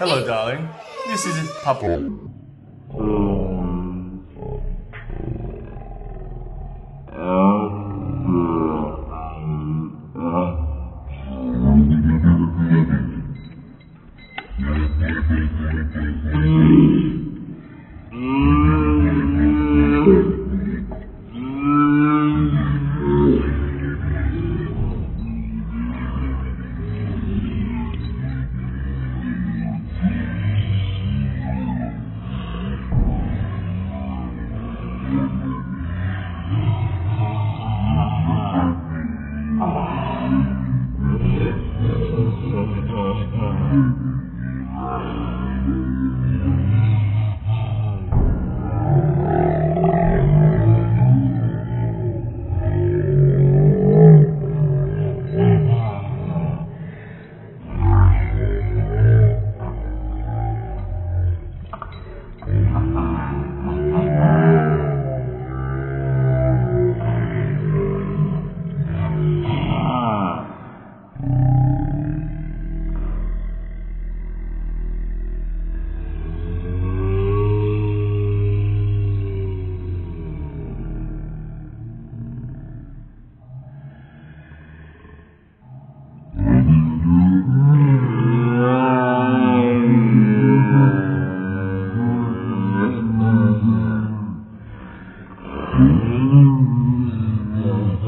Hello, darling. This is Papa. Mm-hmm.